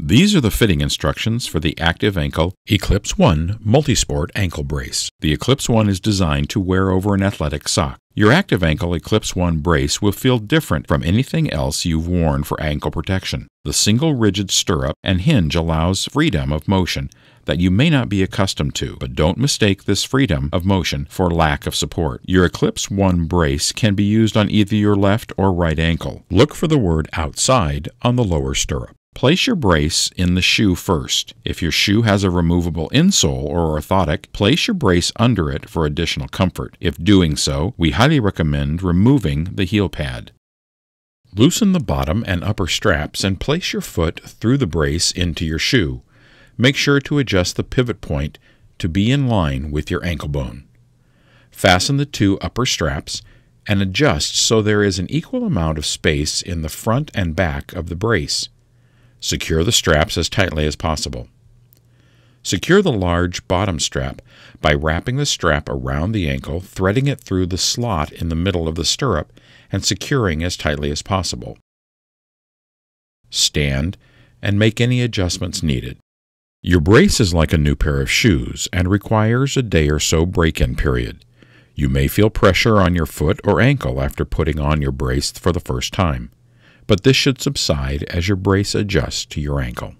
These are the fitting instructions for the Active Ankle Eclipse 1 Multisport Ankle Brace. The Eclipse 1 is designed to wear over an athletic sock. Your Active Ankle Eclipse 1 brace will feel different from anything else you've worn for ankle protection. The single rigid stirrup and hinge allows freedom of motion that you may not be accustomed to, but don't mistake this freedom of motion for lack of support. Your Eclipse 1 brace can be used on either your left or right ankle. Look for the word outside on the lower stirrup. Place your brace in the shoe first. If your shoe has a removable insole or orthotic, place your brace under it for additional comfort. If doing so, we highly recommend removing the heel pad. Loosen the bottom and upper straps and place your foot through the brace into your shoe. Make sure to adjust the pivot point to be in line with your ankle bone. Fasten the two upper straps and adjust so there is an equal amount of space in the front and back of the brace. Secure the straps as tightly as possible. Secure the large bottom strap by wrapping the strap around the ankle, threading it through the slot in the middle of the stirrup, and securing as tightly as possible. Stand and make any adjustments needed. Your brace is like a new pair of shoes and requires a day or so break-in period. You may feel pressure on your foot or ankle after putting on your brace for the first time but this should subside as your brace adjusts to your ankle.